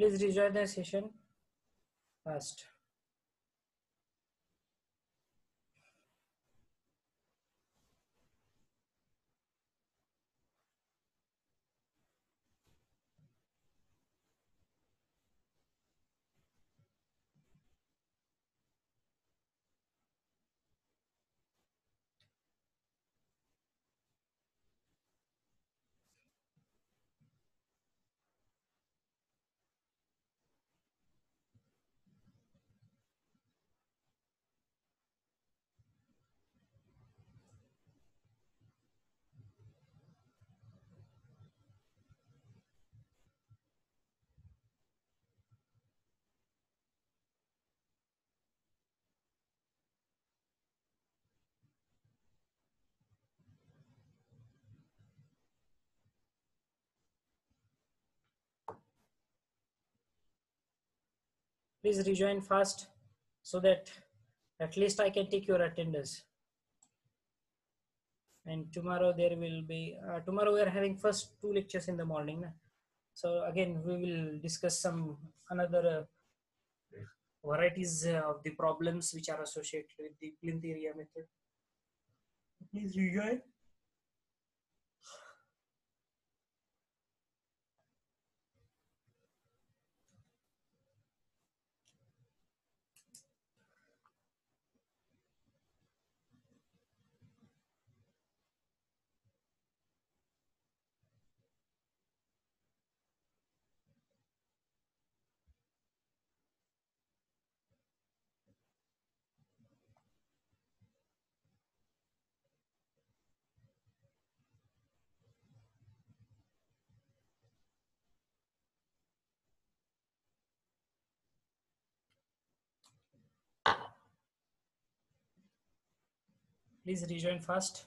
Please rejoin the session fast. Please rejoin fast so that at least I can take your attendance. And tomorrow there will be, uh, tomorrow we are having first two lectures in the morning. So again, we will discuss some another uh, varieties uh, of the problems which are associated with the plinth area method. Please rejoin. Please rejoin fast.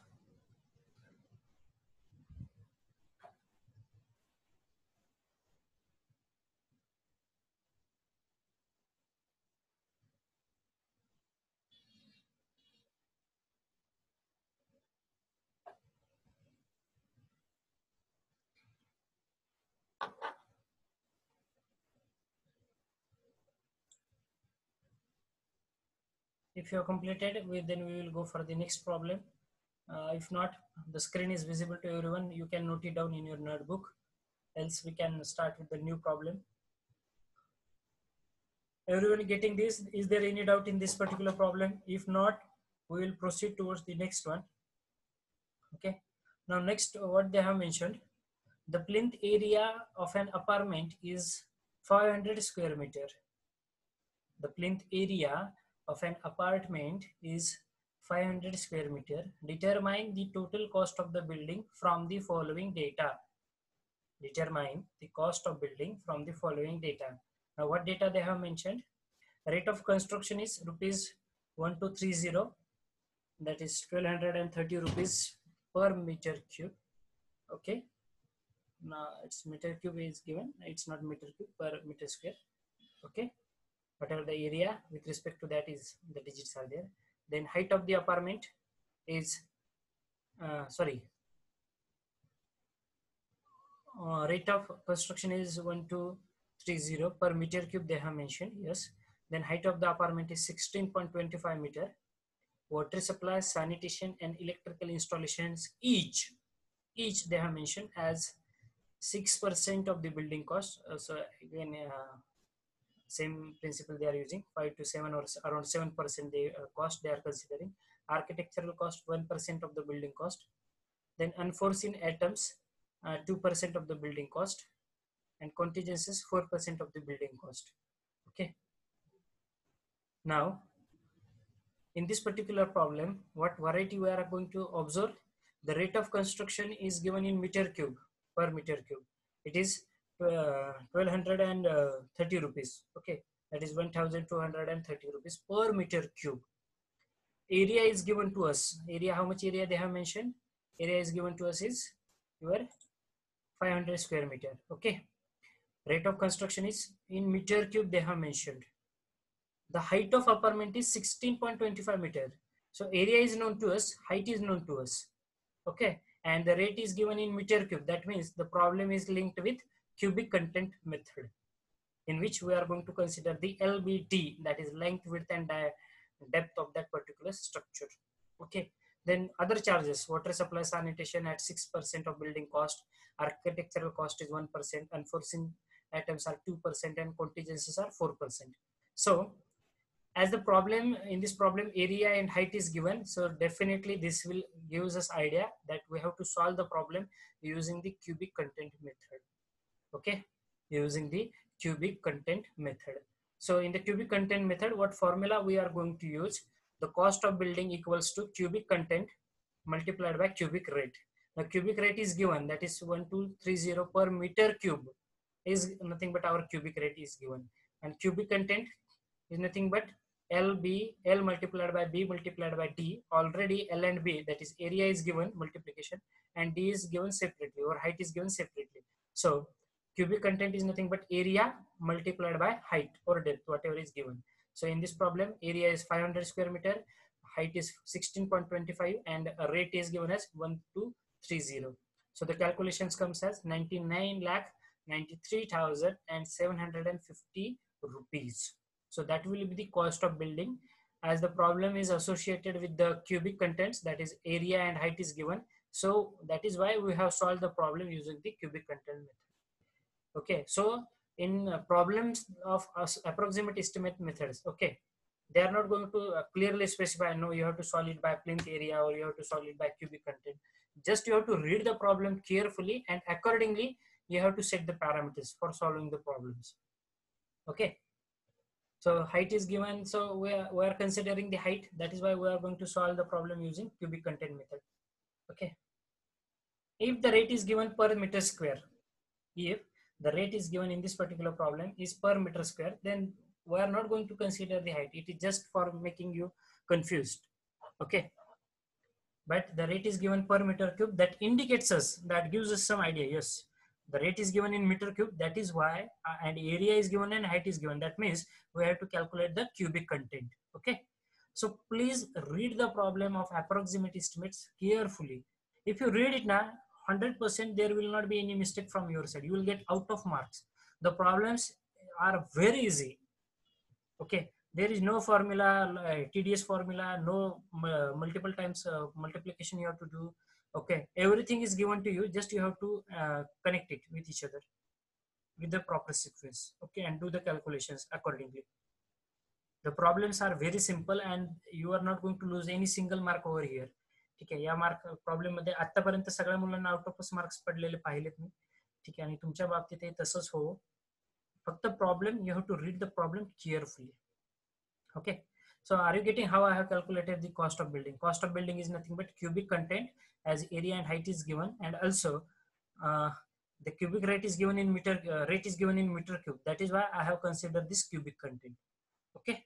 If you have completed, we, then we will go for the next problem. Uh, if not, the screen is visible to everyone. You can note it down in your notebook. Else we can start with the new problem. Everyone getting this? Is there any doubt in this particular problem? If not, we will proceed towards the next one. Okay. Now next, what they have mentioned, the plinth area of an apartment is 500 square meter. The plinth area of an apartment is 500 square meter. Determine the total cost of the building from the following data. Determine the cost of building from the following data. Now what data they have mentioned? Rate of construction is rupees 1230 that is 1230 rupees per meter cube. Okay. Now it's meter cube is given. It's not meter cube per meter square. Okay whatever the area with respect to that is the digits are there. Then height of the apartment is uh, sorry uh, rate of construction is 1230 per meter cube they have mentioned yes. Then height of the apartment is 16.25 meter. Water supply sanitation and electrical installations each each they have mentioned as 6% of the building cost. Uh, so again uh, same principle they are using 5 to 7 or around 7% they uh, cost they are considering. Architectural cost 1% of the building cost. Then unforeseen items uh, 2% of the building cost. And contingencies 4% of the building cost. Okay. Now in this particular problem what variety we are going to observe? The rate of construction is given in meter cube per meter cube. It is uh, Uh, 1230 rupees. Okay that is 1230 rupees per meter cube. Area is given to us. Area how much area they have mentioned? Area is given to us is your 500 square meter. Okay rate of construction is in meter cube they have mentioned. The height of apartment is 16.25 meter. So area is known to us height is known to us. Okay and the rate is given in meter cube. That means the problem is linked with cubic content method in which we are going to consider the lbt that is length width and depth of that particular structure. Okay. Then other charges water supply sanitation at 6% of building cost architectural cost is 1% unforeseen items are 2% and contingencies are 4% so as the problem in this problem area and height is given so definitely this will gives us idea that we have to solve the problem using the cubic content method okay using the cubic content method so in the cubic content method what formula we are going to use the cost of building equals to cubic content multiplied by cubic rate the cubic rate is given that is 1230 per meter cube is nothing but our cubic rate is given and cubic content is nothing but L B L multiplied by B multiplied by D. Already L and B, that is area is given multiplication and D is given separately or height is given separately. So cubic content is nothing but area multiplied by height or depth, whatever is given. So in this problem, area is 500 square meter, height is 16.25 and rate is given as 1230. So the calculations comes as 99 lakh 93,750 rupees. So that will be the cost of building as the problem is associated with the cubic contents that is area and height is given. So that is why we have solved the problem using the cubic content method. Okay, so in uh, problems of uh, approximate estimate methods, okay, they are not going to uh, clearly specify, no, you have to solve it by plinth area or you have to solve it by cubic content. Just you have to read the problem carefully and accordingly, you have to set the parameters for solving the problems. Okay. So height is given. So we are, we are considering the height. That is why we are going to solve the problem using cubic content method. Okay. If the rate is given per meter square, if the rate is given in this particular problem is per meter square, then we are not going to consider the height. It is just for making you confused. Okay. But the rate is given per meter cube that indicates us, that gives us some idea. Yes, the rate is given in meter cube that is why uh, and area is given and height is given that means we have to calculate the cubic content okay so please read the problem of approximate estimates carefully if you read it now 100% there will not be any mistake from your side. You will get out of marks. The problems are very easy. Okay? There is no formula uh, tds formula no uh, multiple times uh, multiplication you have to do. Okay? Everything is given to you. Just you have to uh, connect it with each other with the proper sequence. Okay? And do the calculations accordingly. The problems are very simple and you are not going to lose any single mark over here ठीक आहे या mark problem मध्ये आतापर्यंत सगळ्या मुलांना out of marks पडलेले पाहिलेत मी ठीक आहे आणि तुमच्या बाबतीत तसंच हो फक्त problem you have to read the problem carefully so are you getting how i have calculated the cost of building cost of building is nothing but cubic content as area and height is given and also uh, the cubic rate is given in meter uh, rate is given in meter cube that is why i have considered this cubic content okay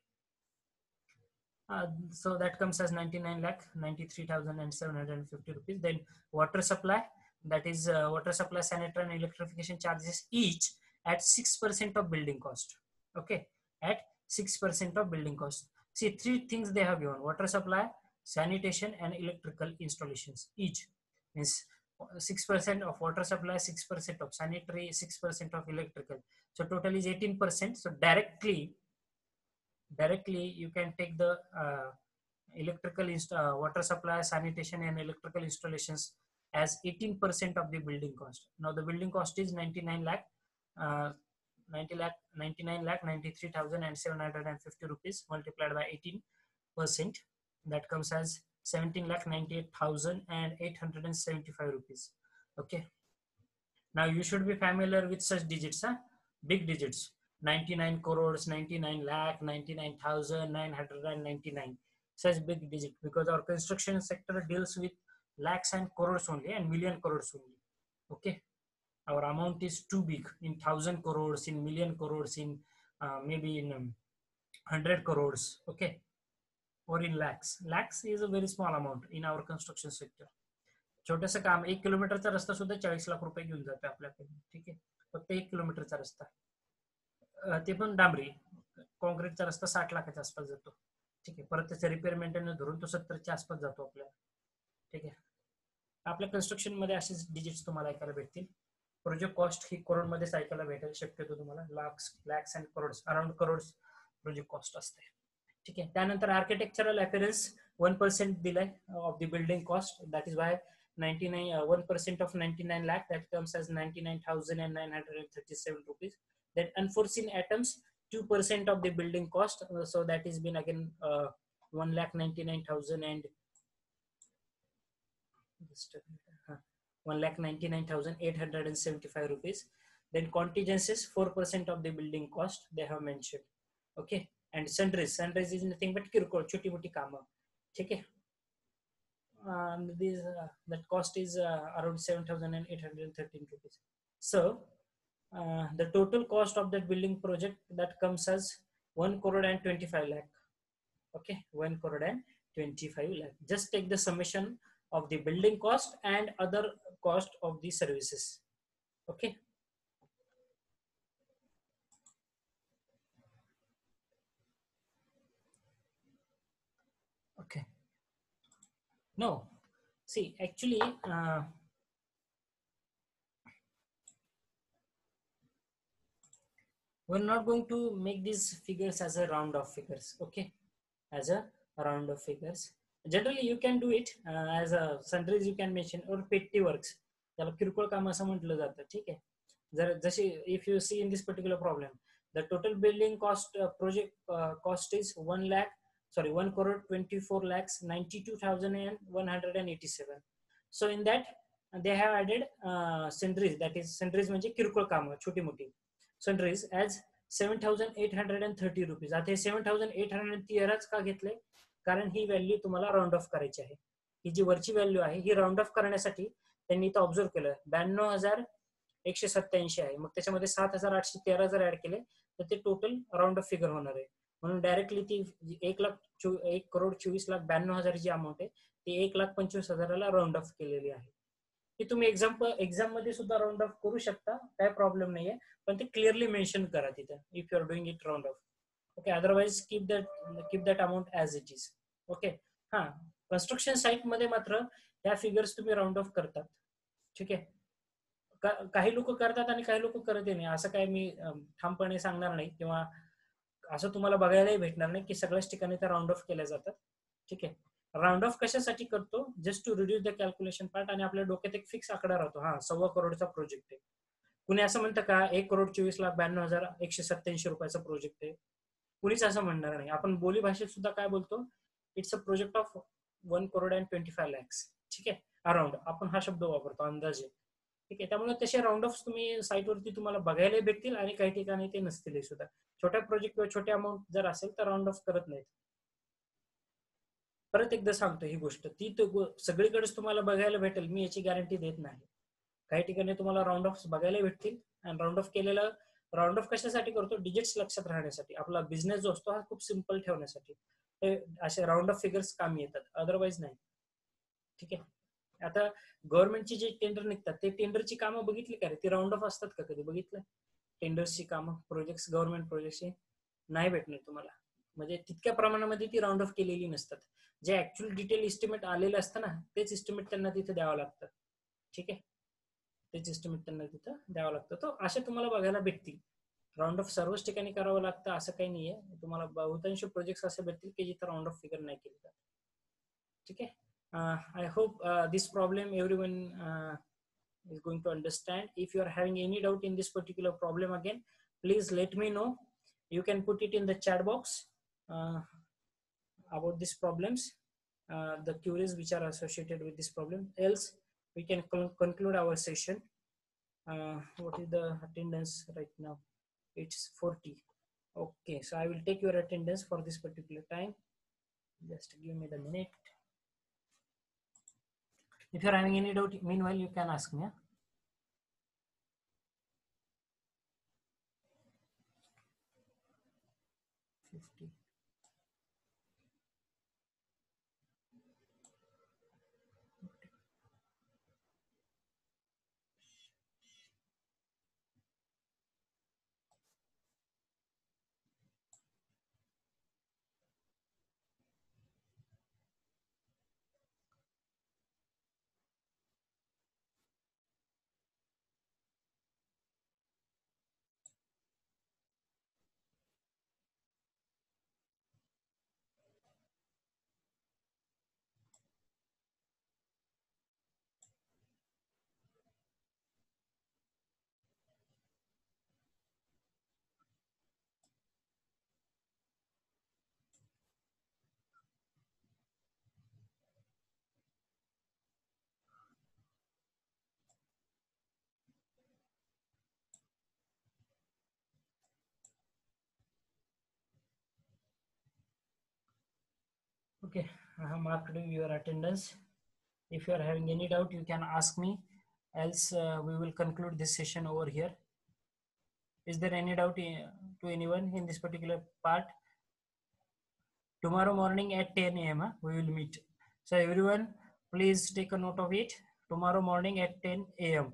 uh, so that comes as 99 lakh 93,750 rupees. Then water supply that is uh, water supply sanitary and electrification charges each at 6% of building cost. Okay? At 6% of building cost. See three things they have given. Water supply sanitation and electrical installations each. Means 6% of water supply 6% of sanitary 6% of electrical. So total is 18% so directly directly you can take the uh, electrical uh, water supply sanitation and electrical installations as 18% of the building cost now the building cost is 99 lakh uh, 90 lakh 99 lakh 93,750 rupees multiplied by 18 percent that comes as 17 lakh 98,875 rupees. Okay. Now you should be familiar with such digits, huh? big digits 99 crores, 99 lakh, 99,999 such big digit because our construction sector deals with lakhs and crores only and million crores only. Okay. Our amount is too big in thousand crores, in million crores, in uh, maybe in um, 100 crores. Okay or in lakhs. Lakhs is a very small amount in our construction sector. छोटस काम एक किलोमीटरचा रस्ता सुद्धा चाळीस लाख रुपये घेऊन जातो आपल्याकडे ठीक आहे फक्त एक किलोमीटरचा रस्ता ते पण डांबरी. कॉन्क्रीटचा रस्ता साठ लाखाच्या आसपास जातो. ठीक आहे. परत त्याचं रिपेअर मेंटेनन्स धरून तो सत्तरच्या आसपास जातो आपल्याला. ठीक आहे. आपल्या कन्स्ट्रक्शनमध्ये असेच डिजिट्स तुम्हाला ऐकायला भेटतील. प्रोजेक्ट कॉस्ट ही करोडमध्येच ऐकायला भेटेल. शक्यतो तुम्हाला lakh lakhs and crores around crores project cost असते. ठीक आहे. त्यानंतर आर्किटेक्चरल अपिअरन्स वन पर्सेंट दिलाय of the building cost that is why 99 uh, 1% of 99 lakh that comes as 99,937 rupees. Then unforeseen items, 2% of the building cost. Uh, so that has been again uh, lakh and just, uh, rupees. Then contingencies, 4% of the building cost they have mentioned. Okay. And sundries, sundries is nothing but kirkor, chuti muti kama. Okay. This, uh, that cost is uh, around 7,813 rupees. So uh, the total cost of that building project that comes as 1 crore and 25 lakh. Okay 1 crore and 25 lakh. Just take the summation of the building cost and other cost of the services. Okay. Okay. No. See actually uh, we're not going to make these figures as a round of figures okay? As a round of figures. Generally you can do it uh, as a sundries you can mention or petty works. if you काम in this particular ठीक the total building cost you see in this particular problem the sorry 1 crore 24 lakhs 92,187 so in that they have added uh, sundries that is sundries म्हणजे किरकोळ काम छोटी मोठी sundries as seven thousand eight hundred and thirty rupees आता हे 7813 का घेतले कारण ही व्हॅल्यू तुम्हाला राऊंड ऑफ करायची आहे. ही जी वरची व्हॅल्यू आहे ही राऊंड ऑफ करण्यासाठी त्यांनी इथं ऑब्झर्व केलं. ब्याण्णव हजार एकशे सत्याऐंशी आहे. मग त्याच्यामध्ये सात हजार आठशे तेरा जर ऍड केले तर ते टोटल राऊंड ऑफ फिगर होणार आहे. म्हणून डायरेक्टली ती एक लाख एक करोड चोवीस लाख ब्याण्णव हजार जी अमाऊंट आहे ती एक लाख पंचवीस हजाराला राऊंड ऑफ केलेली आहे. की तुम्ही एक्झाम एक्झाममध्ये सुद्धा राऊंड ऑफ करू शकता काय प्रॉब्लेम नाहीये. पण ते क्लिअरली मेन्शन करा तिथे if you are doing it round off okay otherwise keep that keep that amount as it is okay हा कन्स्ट्रक्शन साईटमध्ये मात्र ह्या फिगर्स तुम्ही राऊंड ऑफ करतात. ठीक आहे? काही लोक करतात आणि काही लोक करत नाही. असं काय मी ठामपणे सांगणार नाही किंवा असं तुम्हाला बघायलाही भेटणार नाही की सगळ्याच ठिकाणी त्या राऊंड ऑफ केल्या जातात. ठीक आहे? राऊंड ऑफ कशासाठी करतो? Just to reduce the calculation part आणि आपल्या डोक्यात एक फिक्स आकडा राहतो. हा सव्वा करोडचा प्रोजेक्ट आहे. कुणी असं म्हणतं का एक करोड चोवीस लाख ब्याण्णव हजार एकशे सत्याऐंशी रुपयाचा प्रोजेक्ट आहे? कुणीच असं म्हणणार नाही. आपण बोली भाषेत सुद्धा काय बोलतो? It's a project of one crore and twenty five lakhs ठीक आहे? अराउंड आपण हा शब्द वापरतो अंदाजे. ठीक आहे? त्यामुळे तसे राऊंड ऑफ तुम्ही साईटवरती तुम्हाला बघायला भेटतील आणि काही ठिकाणी ते नसतील सुद्धा. छोट्या प्रोजेक्ट किंवा छोट्या अमाऊंट जर असेल तर राऊंड ऑफ करत नाहीत. परत एकदा सांगतो ही गोष्ट. ती सगळीकडेच तुम्हाला बघायला भेटेल. मी याची गॅरंटी देत नाही. काही ठिकाणी तुम्हाला राऊंड ऑफ बघायला भेटतील. आणि राऊंड ऑफ केलेला राऊंड ऑफ कशासाठी करतो? डिजिट्स लक्षात राहण्यासाठी. आपला बिझनेस जो असतो हा खूप सिंपल ठेवण्यासाठी. ते असे राऊंड ऑफ फिगर्स कामी येतात. अदरवाईज नाही. ठीक आहे? आता गव्हर्नमेंटची जे टेंडर निघतात ते टेंडरची कामं बघितली का रे? ती राऊंड ऑफ असतात का कधी? बघितलं? टेंडर्सची कामं प्रोजेक्ट गव्हर्नमेंट प्रोजेक्टची नाही भेटणार तुम्हाला. म्हणजे तितक्या ती राऊंड ऑफ़ नसतात. जे ऍक्च्युअल डिटेल इस्टिमेट आलेलं ना इस्टिमेट तिथे लागतं. ठीक इस्टिमेट लागतं. तो ऑफ़ सर्वच ठिकाणी करावं लागतं असं काही प्रोजेक्ट भेटतील की जिथं ऑफ़ फिगर नाही केली जात ठीक आहे? I hope this problem everyone going to understand. If you are having any doubt in this particular problem again please let me know. You can put it in the chat box. uh, about these problems uh, the queries which are associated with this problem. Else we can conclude our session. Uh, what is the attendance right now? It's 40 okay so i will take your attendance for this particular time. Just give me the minute. If you're having any doubt meanwhile you can ask me yeah? Okay, I have marked your attendance. If you are having any doubt, you can ask me. Else, uh, we will conclude this session over here. Is there any doubt uh, to anyone in this particular part? Tomorrow morning at 10 a.m. huh, we will meet. So everyone, please take a note of it. Tomorrow morning at 10 a.m.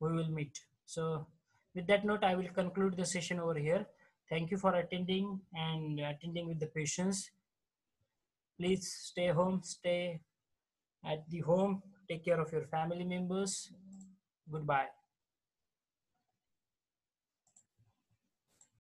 we will meet. So with that note, I will conclude the session over here. Thank you for attending and attending with the patience. Please stay home, stay at the home, take care of your family members. Goodbye.